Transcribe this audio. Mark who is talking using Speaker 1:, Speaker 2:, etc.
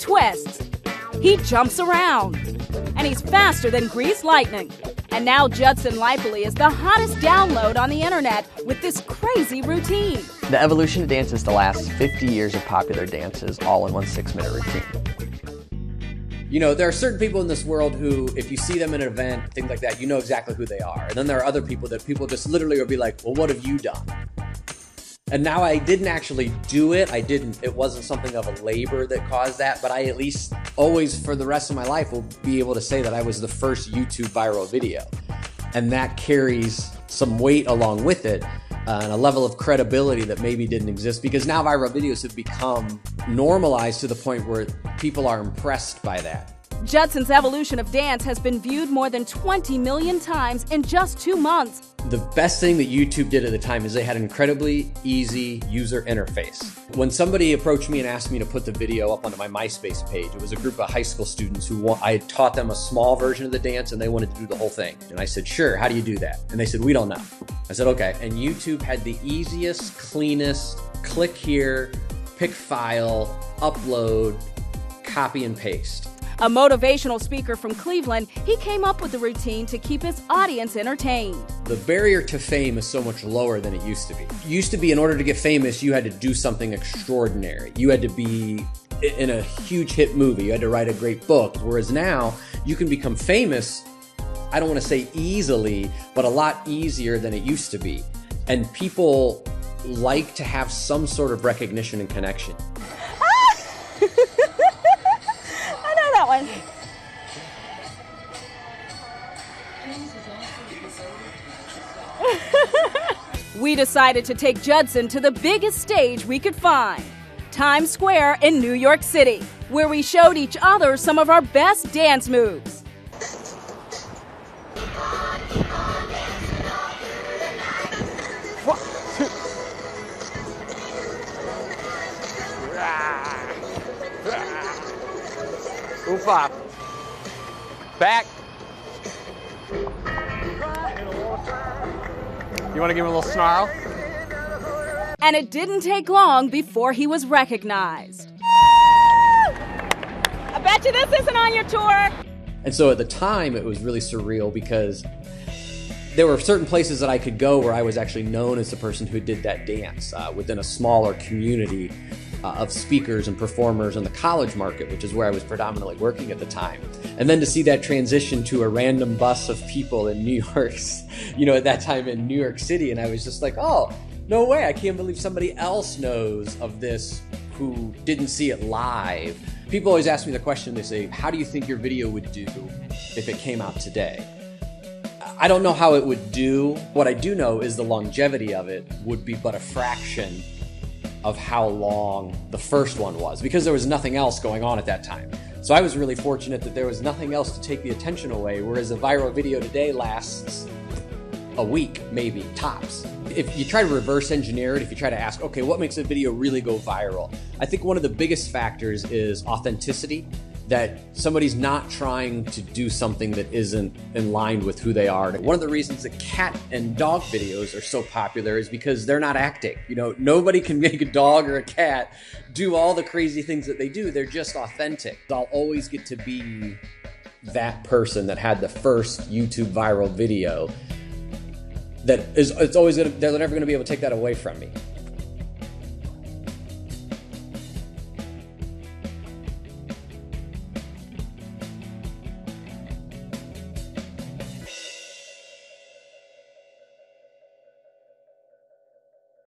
Speaker 1: twists. He jumps around. And he's faster than grease lightning. And now Judson Laipply is the hottest download on the internet with this crazy routine.
Speaker 2: The evolution of dance is to last 50 years of popular dances all in one six minute routine.
Speaker 3: You know, there are certain people in this world who, if you see them in an event, things like that, you know exactly who they are. And then there are other people that people just literally will be like, well, what have you done? And now I didn't actually do it. I didn't, it wasn't something of a labor that caused that, but I at least always for the rest of my life will be able to say that I was the first YouTube viral video. And that carries some weight along with it uh, and a level of credibility that maybe didn't exist because now viral videos have become normalized to the point where people are impressed by that.
Speaker 1: Judson's evolution of dance has been viewed more than 20 million times in just two months.
Speaker 3: The best thing that YouTube did at the time is they had an incredibly easy user interface. When somebody approached me and asked me to put the video up onto my MySpace page, it was a group of high school students who I had taught them a small version of the dance and they wanted to do the whole thing. And I said, sure, how do you do that? And they said, we don't know. I said, okay. And YouTube had the easiest, cleanest click here, pick file, upload, copy and paste.
Speaker 1: A motivational speaker from Cleveland, he came up with the routine to keep his audience entertained.
Speaker 3: The barrier to fame is so much lower than it used to be. It used to be in order to get famous, you had to do something extraordinary. You had to be in a huge hit movie, you had to write a great book. Whereas now, you can become famous, I don't want to say easily, but a lot easier than it used to be. And people like to have some sort of recognition and connection.
Speaker 1: we decided to take Judson to the biggest stage we could find Times Square in New York City, where we showed each other some of our best dance moves.
Speaker 2: Oof up. Back. You want to give him a little snarl?
Speaker 1: And it didn't take long before he was recognized. I bet you this isn't on your tour.
Speaker 3: And so at the time, it was really surreal because there were certain places that I could go where I was actually known as the person who did that dance uh, within a smaller community uh, of speakers and performers in the college market, which is where I was predominantly working at the time. And then to see that transition to a random bus of people in New York, you know, at that time in New York City, and I was just like, oh, no way, I can't believe somebody else knows of this who didn't see it live. People always ask me the question, they say, how do you think your video would do if it came out today? I don't know how it would do. What I do know is the longevity of it would be but a fraction of how long the first one was because there was nothing else going on at that time. So I was really fortunate that there was nothing else to take the attention away, whereas a viral video today lasts a week, maybe, tops. If you try to reverse engineer it, if you try to ask, okay, what makes a video really go viral? I think one of the biggest factors is authenticity that somebody's not trying to do something that isn't in line with who they are. One of the reasons that cat and dog videos are so popular is because they're not acting. You know, nobody can make a dog or a cat do all the crazy things that they do. They're just authentic. I'll always get to be that person that had the first YouTube viral video that is it's always gonna they're never gonna be able to take that away from me